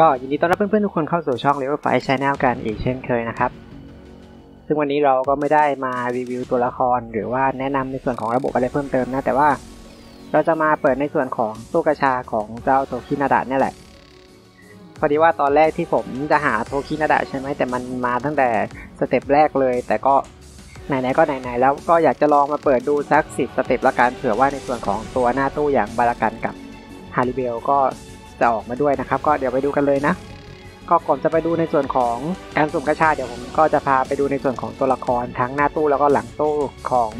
ก็ยินดีต้อนรับเพื่อนๆทุกคนเข้าสู่ช่อง Level 5 Channel กันอีกเช่นเคยนะครับ ซึ่งวันนี้เราก็ไม่ได้มารีวิวตัวละครหรือว่าแนะนำในส่วนของระบบอะไรเพิ่มเติมนะ แต่ว่าเราจะมาเปิดในส่วนของตู้กระชาของเจ้าโทคินาดะเนี่ยแหละ พอดีว่าตอนแรกที่ผมจะหาโทคินาดะใช่ไหมแต่มันมาตั้งแต่สเต็ปแรกเลย แต่ก็ไหนๆก็ไหนๆแล้วก็อยากจะลองมาเปิดดูสักสิบสเต็ปละกันเผื่อว่าในส่วนของตัวหน้าตู้อย่างบารากันกับฮาริเบลก็ จะออกมาด้วยนะครับ ก็เดี๋ยวไปดูกันเลยนะก็ก่อนจะไปดูในส่วนของการสุ่มกระชาเดี๋ยวผมก็จะพาไปดูในส่วนของตัวละครทั้งหน้าตู้แล้วก็หลังตู้ของ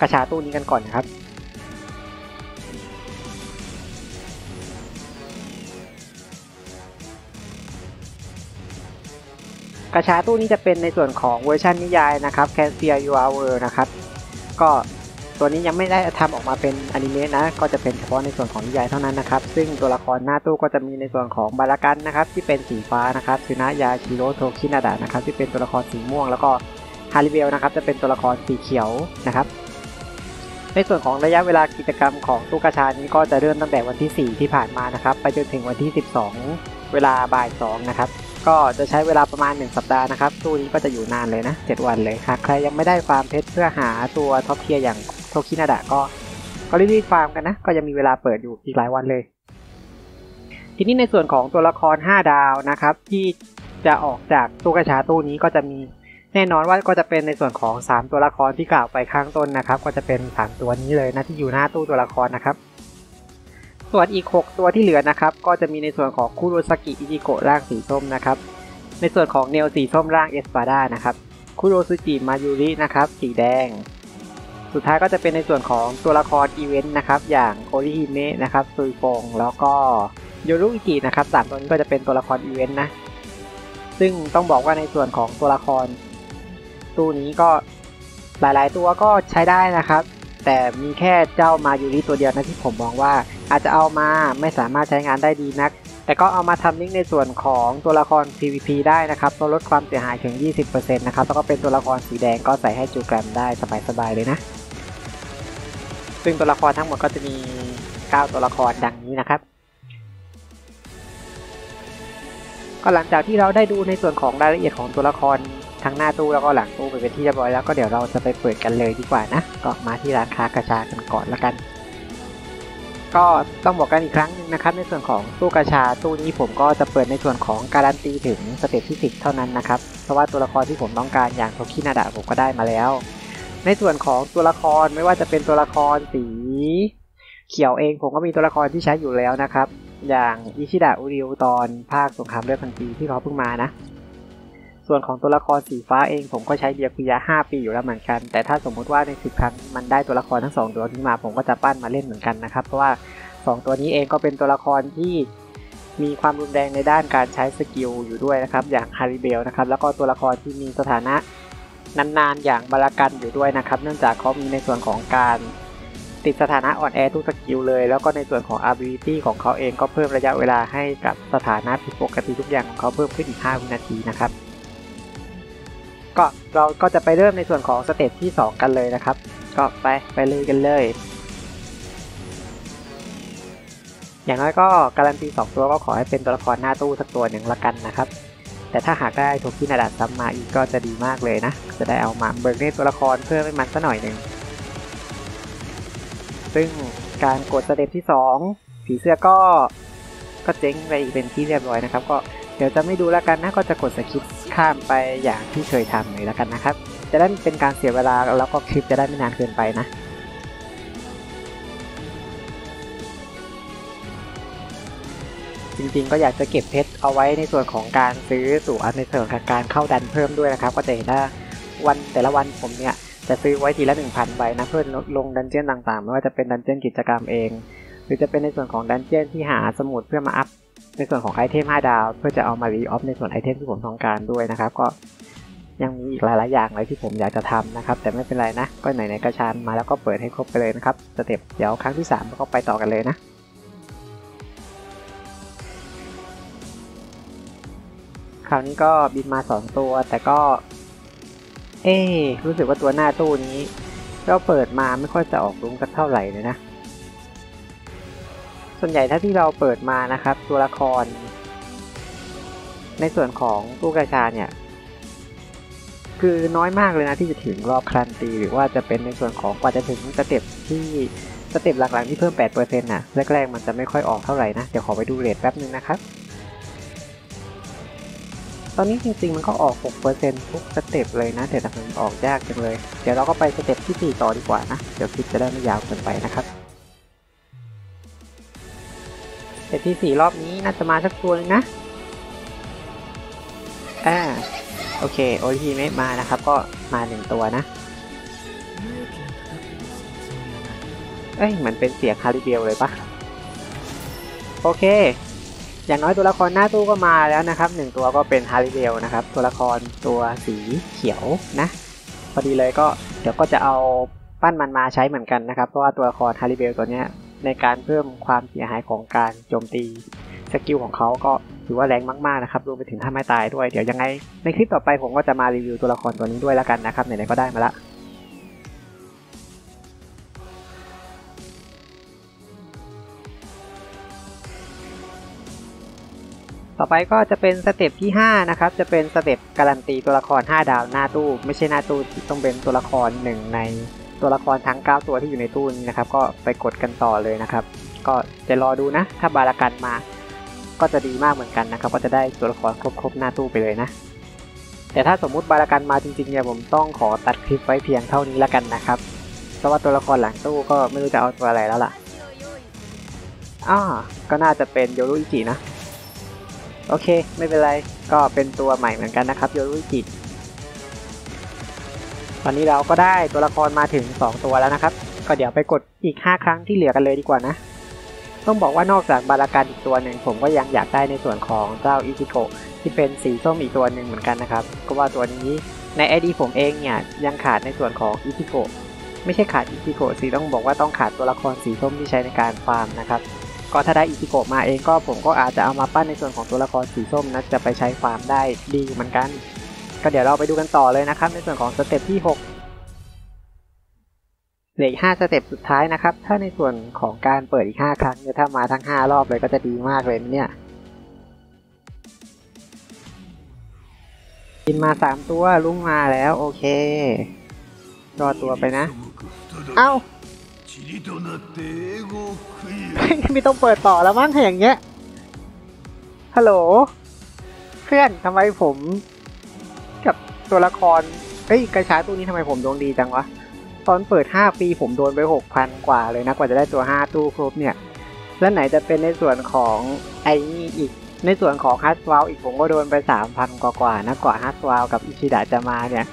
กระชาตู้นี้กันก่อนนะครับกระชาตู้นี้จะเป็นในส่วนของเวอร์ชันนิยายนะครับ c a s i a You Are World นะครับ ก็ ตัวนี้ยังไม่ได้ทำออกมาเป็นอนิเมะนะ ก็จะเป็นเฉพาะในส่วนของนิยายเท่านั้นนะครับ ซึ่งตัวละครหน้าตู้ก็จะมีในส่วนของบารากันนะครับ ที่เป็นสีฟ้านะครับซึนะยาชิโรโทคินาดะนะครับที่เป็นตัวละครสีม่วง แล้วก็ฮาริเบลนะครับจะเป็นตัวละครสีเขียวนะครับในส่วนของระยะเวลากิจกรรมของตู้กระชานี้ก็จะเริ่มตั้งแต่วันที่ 4 ที่ผ่านมานะครับ ไปจนถึงวันที่ 12 เวลาบ่าย2นะครับ ก็จะใช้เวลาประมาณ 1 สัปดาห์นะครับตู้นี้ก็จะอยู่นานเลยนะ 7 วันเลยหากใครยังไม่ได้ฟาร์มเพชรเพื่อหาตัว top tier อย่างโทคินาดะก็ก็รีบๆฟาร์มกันนะ ก็ยังมีเวลาเปิดอยู่อีกหลายวันเลย ทีนี้ในส่วนของตัวละคร 5 ดาวนะครับ ที่จะออกจากตู้กาชาตู้นี้ก็จะมีแน่นอนว่าก็จะเป็นในส่วนของ 3 ตัวละครที่กล่าวไปข้างต้นนะครับ ก็จะเป็น 3 ตัวนี้เลยนะที่อยู่หน้าตู้ตัวละครนะครับ ส่วนอีก 6 ตัวที่เหลือนะครับ ก็จะมีในส่วนของคุโรซากิอิจิโกะร่างสีส้มนะครับ ในส่วนของเนลสีส้มร่างเอสปาดานะครับคุโรซุจิมายูรินะครับ สีแดง สุดท้ายก็จะเป็นในส่วนของตัวละครอีเวนต์นะครับ อย่างโอริฮิเมะนะครับซุยฟงแล้วก็โยรุอิจินะครับสามตัวนี้ก็จะเป็นตัวละครอีเวนต์นะ ซึ่งต้องบอกว่าในส่วนของตัวละครตู้นี้ก็หลาย ๆ ตัวก็ใช้ได้นะครับ แต่มีแค่เจ้ามายูริตัวเดียวนะที่ผมมองว่า อาจจะเอามาไม่สามารถใช้งานได้ดีนัก แต่ก็เอามาทำลิงก์ในส่วนของตัวละคร PVP ได้นะครับลดความเสียหายถึง 20%นะครับแล้วก็เป็นตัวละครสีแดงก็ใส่ให้จูแกรมได้สบายๆเลยนะ ซึ่งตัวละครทั้งหมดก็จะมี 9 ตัวละครดังนี้นะครับก็หลังจากที่เราได้ดูในส่วนของรายละเอียดของตัวละคร ทั้งหน้าตู้แล้วก็หลังตู้ไปเป็นที่เรียบร้อยแล้วก็เดี๋ยวเราจะไปเปิดกันเลยดีกว่านะ ก็มาที่ร้านค้ากระชากันก่อนละกัน ก็ต้องบอกกันอีกครั้งหนึ่งนะครับ ในส่วนของตู้กระชาตู้นี้ผมก็จะเปิดในส่วนของการันตีถึงสเตจที่10เท่านั้นนะครับเพราะว่าตัวละครที่ผมต้องการอย่างโทคินาดะผมก็ได้มาแล้ว ในส่วนของตัวละครไม่ว่าจะเป็นตัวละครสี เขียวเองผมก็มีตัวละครที่ใช้อยู่แล้วนะครับอย่างอิชิดะอุริวตอนภาคสงครามเลือดพันปีที่เขาเพิ่งมานะ ส่วนของตัวละครสีฟ้าเองผมก็ใช้เบียร์คุยะ5 ปีอยู่แล้วเหมือนกัน แต่ถ้าสมมุติว่าในสิบครั้งมันได้ตัวละครทั้งสองตัวนี้มาผมก็จะปั้นมาเล่นเหมือนกันนะครับ เพราะว่า 2 ตัวนี้เองก็เป็นตัวละครที่มีความรุนแรงในด้านการใช้ skill อยู่ด้วยนะครับ อย่างฮาริเบลนะครับแล้วก็ตัวละครที่มีสถานะนานๆ อย่างบารากันอยู่ด้วยนะครับ เนื่องจากเขามีในส่วนของการติดสถานะอ่อนแอทุก skill เลย แล้วก็ในส่วนของ ability ของเขาเองก็เพิ่มระยะเวลาให้กับสถานะผิดปกติทุกอย่างของเขาเพิ่มขึ้นอีก5วินาทีนะครับ ก็เราก็จะไปเริ่มในส่วนของ step ที่ 2 กันเลยนะครับ ก็ไปไปเลยกันเลย อย่างน้อยก็การันตี 2 ตัวก็ขอให้เป็นตัวละครหน้าตู้สักตัวหนึ่งละกันนะครับ แต่ถ้าหากได้โทคินาดะซ้ำมาอีกก็จะดีมากเลยนะ จะได้เอามาเบิกเนตตัวละครเพิ่มให้มันสักหน่อยหนึ่งซึ่งการกดสเต็ปที่ 2 ผีเสื้อก็ก็เจ๊งไปอีกเป็นที่เรียบร้อยนะครับ ก็ ดี๋ยวจะไม่ดูแล้วกันนะก็จะกดสคิปข้ามไปอย่างที่เคยทำเลยแล้วกันนะครับ จะได้เป็นการเสียเวลาแล้วก็คลิปจะได้ไม่นานเกินไปนะจริงๆก็อยากจะเก็บเพชรเอาไว้ในส่วนของการซื้อตั๋วในส่วนของการเข้าดันเพิ่มด้วยนะครับ ก็จะเห็นว่าวันแต่ละวันผมเนี่ยจะซื้อไว้ทีละ 1,000ใบนะเพื่อลง dungeon ต่างๆ ไม่ว่าจะเป็น dungeon กิจกรรมเอง หรือจะเป็นในส่วนของ dungeon ที่หาสมุดเพื่อมาอัพ ในส่วนของไอเทม5ดาว เพื่อจะเอามา re-op ในส่วนไอเทมที่ผมต้องการด้วยนะครับ ก็ยังมีอีกหลายๆอย่างเลยที่ผมอยากจะทำนะครับ แต่ไม่เป็นไรนะ ก็ไหนๆกระชานมาแล้วก็เปิดให้ครบไปเลยนะครับ step เดี๋ยวครั้งที่3ก็ไปต่อกันเลยนะคราวนี้ก็บินมา2ตัว แต่ก็ เอ๊รู้สึกว่าตัวหน้าตู้นี้ก็เปิดมาไม่ค่อยจะออกรุ้งสักเท่าไหร่เลยนะ ส่วนใหญ่ถ้าที่เราเปิดมานะครับ ตัวละคร ในส่วนของตู้กระชาเนี่ย คือน้อยมากเลยนะที่จะถึงรอบครันตีหรือว่าจะเป็นในส่วนของกว่าจะถึงสเต็ปที่สเต็ปหลักๆที่เพิ่ม 8%น่ะ แรกๆ มันจะไม่ค่อยออกเท่าไหร่นะ เดี๋ยวขอไปดูเรทแป๊บนึงนะครับ ตอนนี้จริงๆ มันก็ออก 6%ทุก step เลยนะ แต่ทำไมมันออกยากจังเลย เดี๋ยวเราก็ไป step ที่ 4 ต่อดีกว่านะ เดี๋ยวคลิปจะได้ไม่ยาวเกินไปนะครับ step ที่4รอบนี้น่าจะมาสักตัวนึงนะอ่าโอเคโอทีไม่มานะครับ ก็มาหนึ่งตัวนะ เอ้ยเหมือนเป็นเสียงฮาริเบลเลยปะโอเค อย่างน้อยตัวละครหน้าตู้ก็มาแล้วนะครับหนึ่งตัวก็เป็นฮาริเบลนะครับ ตัวละครตัวสีเขียวนะ พอดีเลยก็เดี๋ยวก็จะเอาปั้นมันมาใช้เหมือนกันนะครับ เพราะว่าตัวละครฮาริเบลตัวเนี้ย ในการเพิ่มความเสียหายของการโจมตี skill ของเขาก็ถือว่าแรงมากๆนะครับรวมไปถึงถ้าไม่ตายด้วย เดี๋ยวยังไง ในคลิปต่อไปผมก็จะมารีวิวตัวละครตัวนี้ด้วยแล้วกันนะครับไหนๆก็ได้มาละต่อไปก็จะเป็นสเต็ปที่ 5 นะครับ จะเป็นสเต็ปการันตีตัวละคร 5 ดาวหน้าตู้ ไม่ใช่หน้าตู้ต้องเป็นตัวละครหนึ่งใน ตัวละครทั้ง 9 ตัวที่อยู่ในตู้นี้นะครับ ก็ไปกดกันต่อเลยนะครับ ก็จะรอดูนะ ถ้าบารากันมา ก็จะดีมากเหมือนกันนะครับ ก็จะได้ตัวละครครบๆหน้าตู้ไปเลยนะ แต่ถ้าสมมุติบารากันมาจริงๆเนี่ยผมต้องขอตัดคลิปไว้เพียงเท่านี้แล้วกันนะครับ เพราะว่าตัวละครหลังตู้ก็ไม่รู้จะเอาตัวอะไรแล้วล่ะอ้าก็น่าจะเป็นโยรุอิจินะ โอเค ไม่เป็นไร ก็เป็นตัวใหม่เหมือนกันนะครับโยรุอิจิ ตอนนี้เราก็ได้ตัวละครมาถึง 2 ตัวแล้วนะครับ ก็เดี๋ยวไปกดอีก 5 ครั้งที่เหลือกันเลยดีกว่านะ ต้องบอกว่านอกจากบารากันอีกตัวหนึ่งผมก็ยังอยากได้ในส่วนของเจ้าอิจิโกะที่เป็นสีส้มอีกตัวหนึ่งเหมือนกันนะครับ ก็ว่าตัวนี้ในไอดีผมเองเนี่ยยังขาดในส่วนของอิจิโกะไม่ใช่ขาดอิจิโกะสิต้องบอกว่าต้องขาดตัวละครสีส้มที่ใช้ในการฟาร์มนะครับก็ถ้าได้อิจิโกะมาเองก็ผมก็อาจจะเอามาปั้นในส่วนของตัวละครสีส้มนะจะไปใช้ฟาร์มได้ดีเหมือนกัน ก็เดี๋ยวเราไปดูกันต่อเลยนะครับ ในส่วนของ step ที่6เหลืออีก5 step สุดท้ายนะครับ ถ้าในส่วนของการเปิดอีก 5 ครั้งเนี่ยถ้ามาทั้ง 5 รอบเลยก็จะดีมากเลยเนี่ยกินมา 3 ตัวลุ้งมาแล้วโอเครอตัวไปนะ เอ้าไม่ต้องเปิดต่อแล้วมั้งอย่างเงี้ยฮัลโหล เพื่อนทำไมผม ตัวละคร เฮ้ยกระชาตู้นี้ทำไมผมดวงดีจังวะ ตอนเปิด 5 ปีผมโดนไป6,000 กว่าเลยนะกว่าจะได้ตัว 5 ตู้ครบเนี่ย แล้วไหนจะเป็นในส่วนของไอ้นี่อีก ในส่วนของฮัสวาลอีกผมก็โดนไป 3,000 กว่ากว่านะกว่าฮัสวาลกับอิชิดะจะมาเนี่ย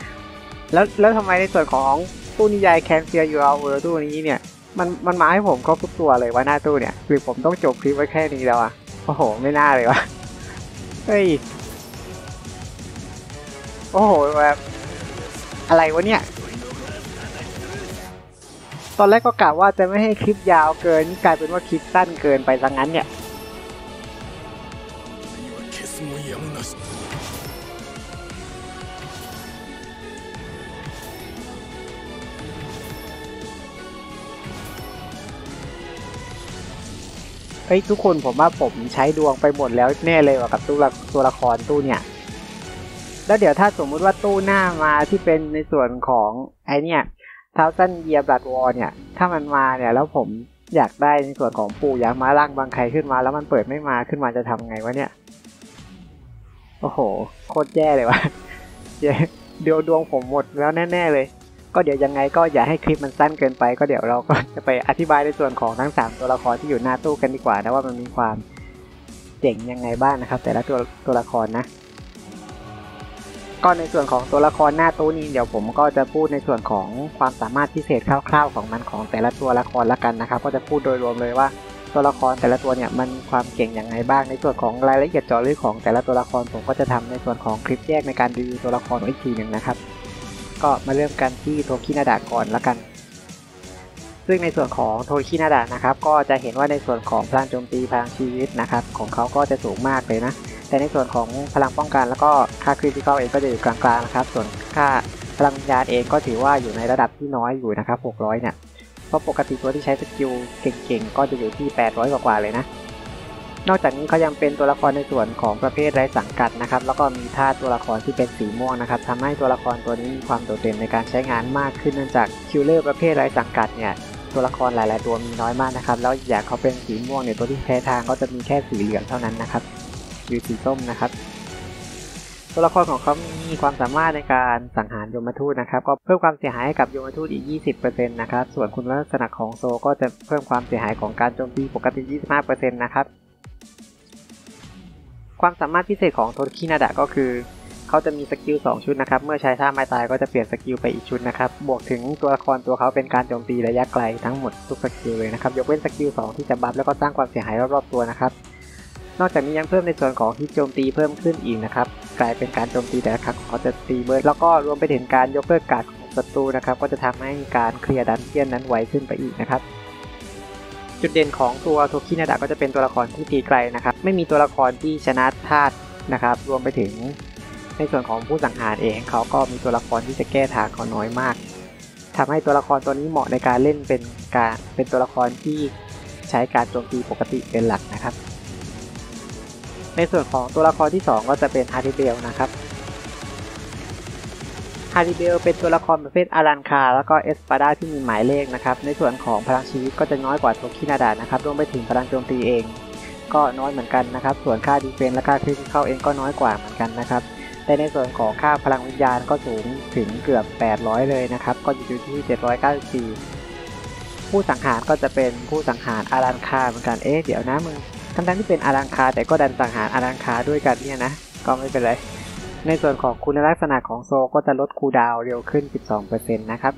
แล้วแล้วทำไมในส่วนของตู้นิยายแคนเซียยูอาเวอร์ตู้นี้เนี่ยมันมันมาให้ผมครบทุกตัวเลยว่าหน้าตู้เนี่ยหรือผมต้องจบคลิปไว้แค่นี้แล้วอะโอ้โห ไม่น่าเลยวะเฮ้ย โอ้โหแบบอะไรวะเนี่ย ตอนแรกก็กะว่าจะไม่ให้คลิปยาวเกินกลายเป็นว่าคลิปสั้นเกินไปซะงั้นเนี่ยเฮ้ยทุกคนผมว่าผมใช้ดวงไปหมดแล้วแน่เลยว่ะกับตู้ละตัวละครตู้เนี่ย แล้วเดี๋ยวถ้าสมมุติว่าตู้หน้ามาที่เป็นในส่วนของไอเนี่ยเท้าสั้นเยียบลัดวอลเนี่ย ถ้ามันมาเนี่ย แล้วผมอยากได้ในส่วนของปู่ยากมาล่างบางใครขึ้นมา แล้วมันเปิดไม่มาขึ้นมาจะทำไงวะเนี่ย โอ้โห โคตรแย่เลยวะเดี๋ยวดวงผมหมดแล้วแน่ ๆ เลย ก็เดี๋ยวยังไงก็อย่าให้คลิปมันสั้นเกินไป ก็เดี๋ยวเราก็จะไปอธิบายในส่วนของทั้ง 3 ตัวละครที่อยู่หน้าตู้กันดีกว่านะว่ามันมีความเจ๋งยังไงบ้างนะครับ แต่ละตัวตัวละครนะ ก็ในส่วนของตัวละครหน้าตู้นี้เดี๋ยวผมก็จะพูดในส่วนของความสามารถพิเศษคร่าวๆของมันของแต่ละตัวละครละกันนะครับ ก็จะพูดโดยรวมเลยว่าตัวละครแต่ละตัวเนี่ยมันความเก่งอย่างไรบ้าง ในส่วนของรายละเอียดจาะลึกของแต่ละตัวละครผมก็จะทำในส่วนของคลิปแยกในการรีวิวตัวละครอีกทีหนึ่งนะครับ ก็มาเริ่มกันที่โทคินาดะก่อนละกัน ซึ่งในส่วนของโทคินาดะนะครับ ก็จะเห็นว่าในส่วนของพลังโจมตีพลังชีวิตนะครับ ของเขาก็จะสูงมากเลยนะ แต่ในส่วนของพลังป้องกัน แล้วก็ค่า critical เองก็จะอยู่กลางๆนะครับ ส่วนค่าพลังวิญญาณเองก็ถือว่าอยู่ในระดับที่น้อยอยู่นะครับ 600 เนี่ย เพราะปกติตัวที่ใช้ skill เก่งๆ ก็จะอยู่ที่ 800 กว่าๆเลยนะนนอกจากนี้เขายังเป็นตัวละครในส่วนของประเภทไร้สังกัดนะครับ แล้วก็มีธาตุตัวละครที่เป็นสีม่วงนะครับทำให้ตัวละครตัวนี้มีความโดดเด่นในการใช้งานมากขึ้นเนื่องจาก killer ประเภทไร้สังกัดเนี่ย ตัวละครหลาย ๆ ตัวมีน้อยมากนะครับ แล้วอย่างเขาเป็นสีม่วงเนี่ยตัวที่แพ้ทางก็จะมีแค่สีเหลืองเท่านั้นนะครับ หรือสีส้มนะครับ ตัวละครของเขามีความสามารถในการสังหารยมทูตนะครับ ก็เพิ่มความเสียหายให้กับยมทูตอีก 20%นะครับ ส่วนคุณลักษณะของ soul ก็จะเพิ่มความเสียหายของการโจมตีปกติ 25%นะครับ ความสามารถพิเศษของโทคินาดะก็คือเขาจะมี skill 2ชุดนะครับ เมื่อใช้ท่าไม้ตายก็จะเปลี่ยน skill ไปอีกชุดนะครับ บวกถึงตัวละครตัวเขาเป็นการโจมตีระยะไกลทั้งหมดทุก skill เลยนะครับ ยกเว้น skill 2ที่จะ buff แล้วก็สร้างความเสียหายรอบๆตัวนะครับ นอกจากนี้ยังเพิ่มในส่วนของที่โจมตีเพิ่มขึ้นอีกนะครับ กลายเป็นการโจมตีแต่ละครั้งเขาจะตีเบิ้ลแล้วก็รวมไปถึงการยกเลิกการของศัตรูนะครับ ก็จะทำให้การเคลียร์ dungeon นั้นไวขึ้นไปอีกนะครับจุดเด่นของตัวโทคินาดะก็จะเป็นตัวละครที่ตีไกลนะครับ ไม่มีตัวละครที่ชนะธาตุนะครับ รวมไปถึงในส่วนของผู้สังหารเองเขาก็มีตัวละครที่จะแก้ทางเขาน้อยมากทำให้ตัวละครตัวนี้เหมาะในการเล่นเป็นการเป็นตัวละครที่ใช้การโจมตีปกติเป็นหลักนะครับ ในส่วนของตัวละครที่ 2 ก็จะเป็นฮาริเบลนะครับฮาริเบลเป็นตัวละครประเภทอารันคา แล้วก็เอสปาดาที่มีหมายเลขนะครับ ในส่วนของพลังชีวิตก็จะน้อยกว่าโทคินาดานะครับรวมไปถึงพลังโจมตีเอง ก็น้อยเหมือนกันนะครับ ส่วนค่า defense และค่า critical เองก็น้อยกว่าเหมือนกันนะครับ แต่ในส่วนของค่าพลังวิญญาณก็สูงถึงเกือบ 800 เลยนะครับ ก็อยู่ที่ 794 ผู้สังหารก็จะเป็นผู้สังหารอารันคาเหมือนกัน เอ๊ะเดี๋ยวนะมึง ทั้งๆที่เป็นอารันคาแต่ก็ดันสังหารอารันคาด้วยกันเนี่ยนะ ก็ไม่เป็นไร ในส่วนของคุณลักษณะของโซก็จะลดคูดาวเร็วขึ้น 12%นะครับ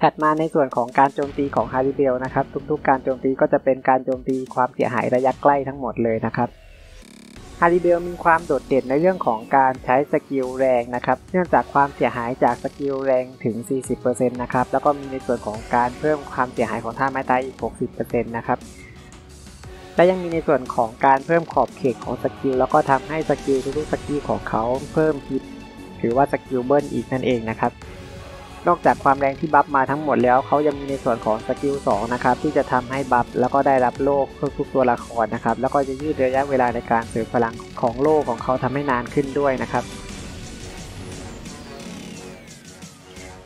ถัดมาในส่วนของการโจมตีของฮาริเบลนะครับ ทุกๆ การโจมตีก็จะเป็นการโจมตีความเสียหายระยะใกล้ทั้งหมดเลยนะครับฮาริเบลมีความโดดเด่นในเรื่องของการใช้ skill แรงนะครับ เนื่องจากความเสียหายจาก skill แรงถึง 40%นะครับ แล้วก็มีในส่วนของการเพิ่มความเสียหายของท่าไม้ตายอีก 60%นะครับ และยังมีในส่วนของการเพิ่มขอบเขตของ skill แล้วก็ทำให้ skill ทุกๆ skill ของเขาเพิ่มฮิตหรือว่า skill เบิ้ลอีกนั่นเองนะครับนอกจากความแรงที่ buff มาทั้งหมดแล้วเขายังมีในส่วนของ skill 2นะครับที่จะทำให้ buff แล้วก็ได้รับโล่ทุกตัวละครนะครับแล้วก็จะยืดระยะเวลาในการเสริมพลังของโล่ของเขาทำให้นานขึ้นด้วยนะครับ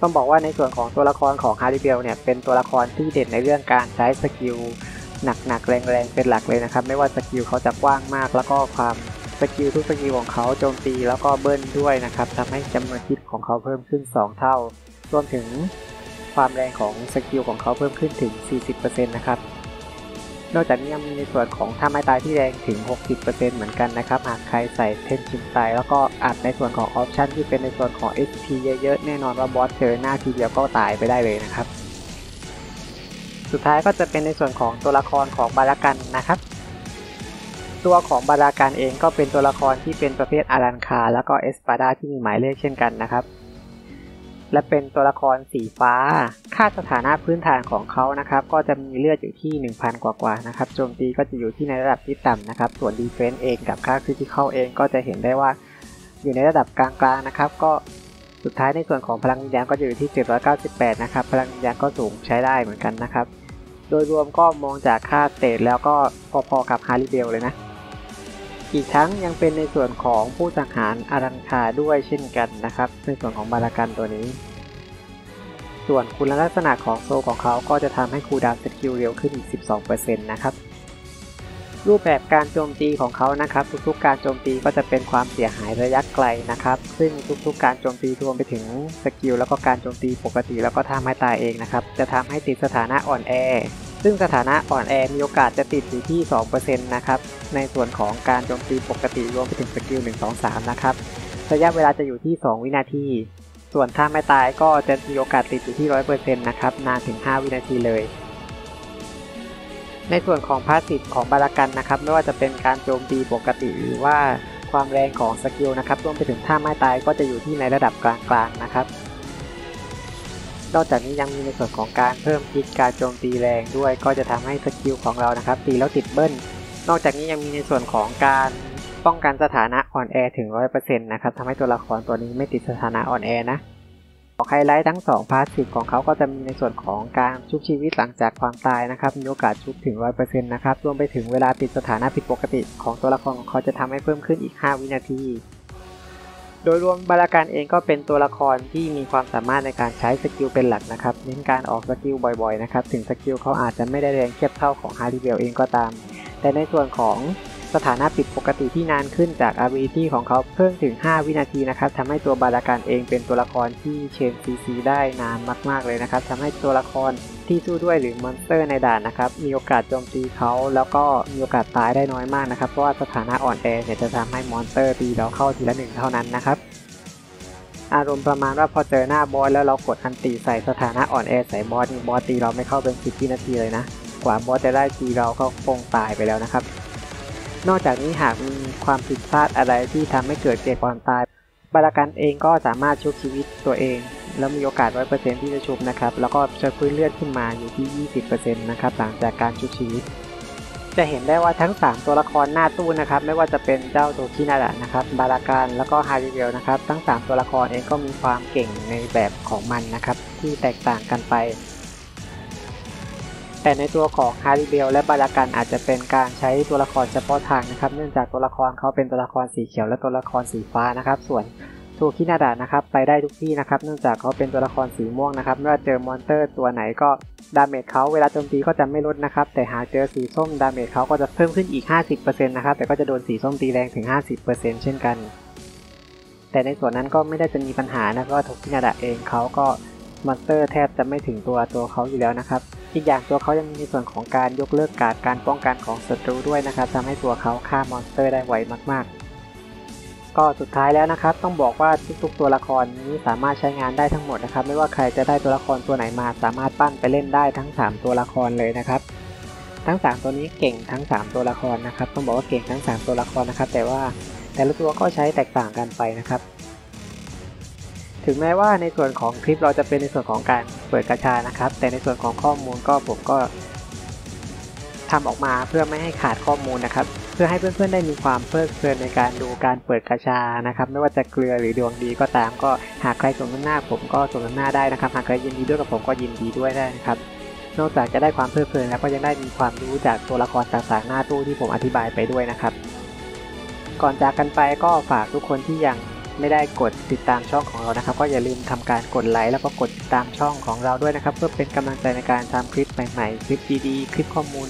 ต้องบอกว่าในส่วนของตัวละครของฮาริเบลเนี่ยเป็นตัวละครที่เด่นในเรื่องการใช้ skill หนักๆแรงๆเป็นหลักเลยนะครับ ไม่ว่า skill เขาจะกว้างมาก แล้วก็ความ skill ทุก skill ของเขาโจมตีแล้วก็เบิ้ลด้วยนะครับทำให้จำนวนฮิตของเขาเพิ่มขึ้น 2 เท่ารวมถึงความแรงของ skill ของเขาเพิ่มขึ้นถึง 40%นะครับนอกจากนี้ยังมีในส่วนของท่าไม้ตายที่แรงถึง 60%เหมือนกันนะครับ หากใครใส่เทนชินไตแล้วก็อัดในส่วนของ option ที่เป็นในส่วนของ SP เยอะๆ แน่นอนว่าบอสเจอหน้าทีเดียวก็ตายไปได้เลยนะครับ สุดท้ายก็จะเป็นในส่วนของตัวละครของบารากันนะครับ ตัวของบารากันเองก็เป็นตัวละครที่เป็นประเภทอารันคา แล้วก็เอสปาดาที่มีหมายเลขเช่นกันนะครับ และเป็นตัวละครสีฟ้า ค่าสถานะพื้นฐานของเขานะครับ ก็จะมีเลือดอยู่ที่ 1,000 กว่าๆนะครับ โจมตีก็จะอยู่ที่ในระดับที่ต่ำนะครับ ส่วน defense เองกับค่า critical เองก็จะเห็นได้ว่าอยู่ในระดับกลางๆนะครับ ก็สุดท้ายในส่วนของพลังวิญญาณก็จะอยู่ที่ 798 นะครับ พลังวิญญาณก็สูงใช้ได้เหมือนกันนะครับ โดยรวมก็มองจากค่า stat แล้วก็พอๆกับฮาริเบลเลยนะ อีกทั้งยังเป็นในส่วนของผู้สังหารอารันคาด้วยเช่นกันนะครับ ในส่วนของบารากันตัวนี้ ส่วนคุณลักษณะของ soul ของเขาก็จะทำให้ cooldown skill เร็วขึ้นอีก 12%นะครับ รูปแบบการโจมตีของเขานะครับ ทุกๆ การโจมตีก็จะเป็นความเสียหายระยะไกลนะครับ ซึ่งทุกๆ การโจมตีรวมไปถึง skill แล้วก็การโจมตีปกติแล้วก็ท่าไม้ตายเองนะครับ จะทำให้ติดสถานะอ่อนแอ ซึ่งสถานะอ่อนแอมีโอกาสจะติดอยู่ที่ 2%นะครับ ในส่วนของการโจมตีปกติรวมไปถึง skill 1 2 3 นะครับ ระยะเวลาจะอยู่ที่ 2 วินาที ส่วนถ้าไม่ตายก็จะมีโอกาสติดอยู่ที่ 100%นะครับ นานถึง 5 วินาทีเลย ในส่วนของ passive ของบารากันนะครับ ไม่ว่าจะเป็นการโจมตีปกติหรือว่าความแรงของ skill นะครับรวมไปถึงท่าไม้ตายก็จะอยู่ที่ในระดับกลางๆนะครับ นอกจากนี้ยังมีในส่วนของการเพิ่มพิษการโจมตีแรงด้วย ก็จะทำให้ skill ของเรานะครับตีแล้วติดเบิ้ล นอกจากนี้ยังมีในส่วนของการป้องกันสถานะอ่อนแอถึง 100%นะครับทำให้ตัวละครตัวนี้ไม่ติดสถานะอ่อนแอนะ ไฮไลท์ทั้ง 2 passive ของเขาก็จะมีในส่วนของการชุบชีวิตหลังจากความตายนะครับ มีโอกาสชุบถึง 100%นะครับรวมไปถึงเวลาติดสถานะผิดปกติ ของตัวละครของเขาจะทำให้เพิ่มขึ้นอีก 5 วินาที โดยรวมบารากันเองก็เป็นตัวละครที่มีความสามารถในการใช้ skill เป็นหลักนะครับเน้นการออก skill บ่อยๆนะครับถึง skill เขาอาจจะไม่ได้แรงเทียบเท่าของฮาร์ดิเบลเองก็ตาม แต่ในส่วนของ สถานะผิดปกติที่นานขึ้นจาก ability ของเขาเพิ่มถึง 5 วินาทีนะครับทำให้ตัวบารากันเองเป็นตัวละครที่ chain CC ได้นานมาก ๆ เลยนะครับทำให้ตัวละครที่สู้ด้วยหรือ monster ในด่านนะครับมีโอกาสโจมตีเขาแล้วก็มีโอกาสตายได้น้อยมากนะครับเพราะว่าสถานะอ่อนแอเนี่ยจะทำให้ monster ตีเราเข้าทีละหนึ่งเท่านั้นนะครับอารมณ์ประมาณว่าพอเจอหน้าบอสแล้วเรากด ulti ใส่สถานะอ่อนแอใส่บอสบอสตีเราไม่เข้าเป็น10วินาทีเลยนะ กว่าบอสจะได้ตีเราก็คงตายไปแล้วนะครับ นอกจากนี้หากมีความผิดพลาดอะไรที่ทำให้เกิดเกิดความตายบารากันเองก็สามารถชุบชีวิตตัวเอง แล้วมีโอกาส100%ที่จะชุบนะครับ แล้วก็จะฟื้นเลือดขึ้นมาอยู่ที่ 20%นะครับหลังจากการชุบชีวิต จะเห็นได้ว่าทั้ง 3 ตัวละครหน้าตู้นะครับ ไม่ว่าจะเป็นเจ้าโตคินาดะนะครับ บารากันแล้วก็ฮาริเวลนะครับ ทั้ง 3 ตัวละครเองก็มีความเก่งในแบบของมันนะครับ ที่แตกต่างกันไป แต่ในตัวของฮาริเบลและบารากันอาจจะเป็นการใช้ตัวละครเฉพาะทางนะครับ เนื่องจากตัวละครเขาเป็นตัวละครสีเขียวและตัวละครสีฟ้านะครับ ส่วนตัวโทคินาดะนะครับไปได้ทุกที่นะครับ เนื่องจากเขาเป็นตัวละครสีม่วงนะครับ เมื่อเจอ monster ตัวไหนก็ damage เขาเวลาโจมตีก็จะไม่ลดนะครับ แต่หากเจอสีส้ม damage เขาก็จะเพิ่มขึ้นอีก 50%นะครับ แต่ก็จะโดนสีส้มตีแรงถึง 50%เช่นกัน แต่ในส่วนนั้นก็ไม่ได้จะมีปัญหานะเพราะว่าโทคินาดะเองเขาก็monster แทบจะไม่ถึงตัวตัวเขาอยู่แล้วนะครับ อีกอย่างตัวเขายังมีส่วนของการยกเลิกการการป้องกันของศัตรูด้วยนะครับทำให้ตัวเขาฆ่า monster ได้ไวมาก ๆ ก็สุดท้ายแล้วนะครับ ต้องบอกว่าทุกๆตัวละครนี้สามารถใช้งานได้ทั้งหมดนะครับ ไม่ว่าใครจะได้ตัวละครตัวไหนมา สามารถปั้นไปเล่นได้ทั้ง 3 ตัวละครเลยนะครับ ทั้ง 3 ตัวนี้เก่งทั้ง 3 ตัวละครนะครับ ต้องบอกว่าเก่งทั้ง 3 ตัวละครนะครับ แต่ว่าแต่ละตัวก็ใช้แตกต่างกันไปนะครับ ถึงแม้ว่าในส่วนของคลิปเราจะเป็นในส่วนของการเปิดกระชานะครับ แต่ในส่วนของข้อมูลก็ผมก็ทำออกมาเพื่อไม่ให้ขาดข้อมูลนะครับ เพื่อให้เพื่อนๆได้มีความเพลิดเพลินในการดูการเปิดกระชานะครับ ไม่ว่าจะเกลือหรือดวงดีก็ตาม ก็หากใครส่งหน้าผมก็ส่งหน้าได้นะครับ หากใครยินดีด้วยกับผมก็ยินดีด้วยได้นะครับ นอกจากจะได้ความเพลิดเพลินแล้วก็ยังได้มีความรู้จากตัวละครต่างๆหน้าตู้ที่ผมอธิบายไปด้วยนะครับ ก่อนจากกันไปก็ฝากทุกคนที่ยัง ไม่ได้กดติดตามช่องของเรานะครับ ก็อย่าลืมทำการกดไลค์แล้วก็กดติดตามช่องของเราด้วยนะครับ เพื่อเป็นกำลังใจในการทำคลิปใหม่ๆคลิปดีๆคลิปข้อมูล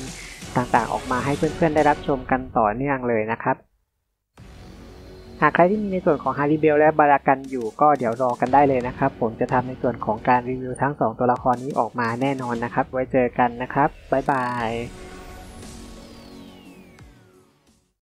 ต่างๆ ออกมาให้เพื่อนๆได้รับชมกันต่อเนื่องเลยนะครับหากใครที่มีในส่วนของฮาริเบลและบารากันอยู่ก็เดี๋ยวรอกันได้เลยนะครับ ผมจะทำในส่วนของการรีวิวทั้ง 2 ตัวละครนี้ออกมาแน่นอนนะครับ ไว้เจอกันนะครับ บ๊ายบาย